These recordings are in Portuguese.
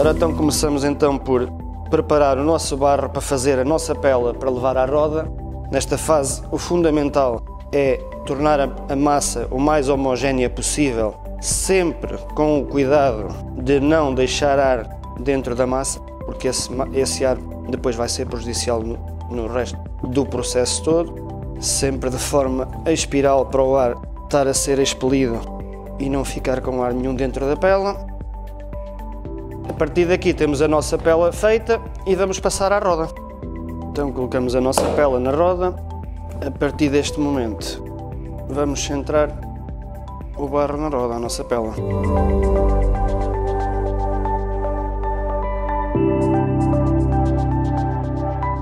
Ora, então começamos então por preparar o nosso barro para fazer a nossa pela para levar à roda. Nesta fase, o fundamental é tornar a massa o mais homogénea possível, sempre com o cuidado de não deixar ar dentro da massa, porque esse, esse ar depois vai ser prejudicial no, no resto do processo todo, sempre de forma a espiral para o ar estar a ser expelido e não ficar com ar nenhum dentro da pela. Partir daqui temos a nossa pela feita e vamos passar à roda. Então colocamos a nossa pela na roda. A partir deste momento vamos centrar o barro na roda, a nossa pela.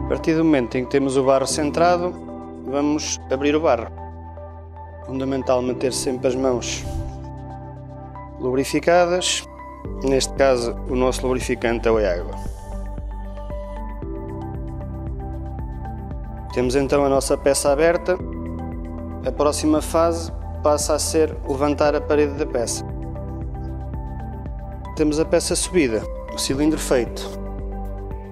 A partir do momento em que temos o barro centrado, vamos abrir o barro. Fundamental manter sempre as mãos lubrificadas Neste caso, o nosso lubrificante é a água. Temos então a nossa peça aberta. A próxima fase passa a ser levantar a parede da peça. Temos a peça subida, o cilindro feito,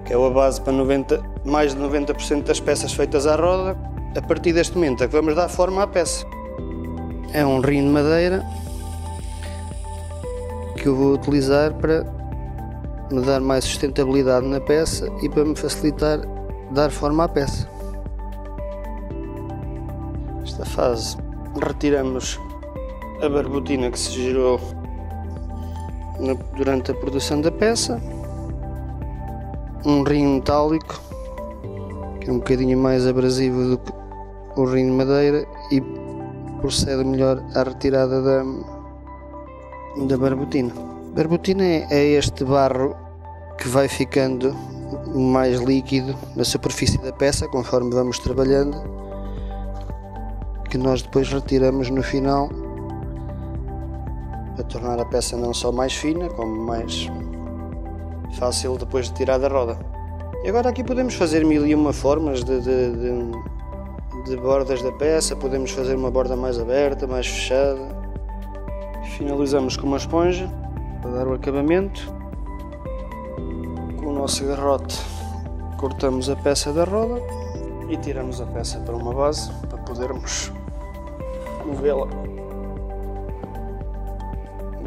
que é a base para 90, mais de 90% das peças feitas à roda. A partir deste momento é que vamos dar forma à peça. É um rim de madeira que eu vou utilizar para me dar mais sustentabilidade na peça e para me facilitar dar forma à peça. Esta fase retiramos a barbotina que se gerou durante a produção da peça, um rim metálico que é um bocadinho mais abrasivo do que o rim de madeira e procede melhor à retirada da, da barbotina. Barbotina é, é este barro que vai ficando mais líquido na superfície da peça conforme vamos trabalhando, que nós depois retiramos no final para tornar a peça não só mais fina, como mais fácil depois de tirar da roda. E agora aqui podemos fazer mil e uma formas de, de, de, de bordas da peça, podemos fazer uma borda mais aberta, mais fechada, Finalizamos com uma esponja para dar o acabamento. Com o nosso garrote cortamos a peça da roda e tiramos a peça para uma base para podermos movê-la.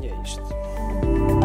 E é isto.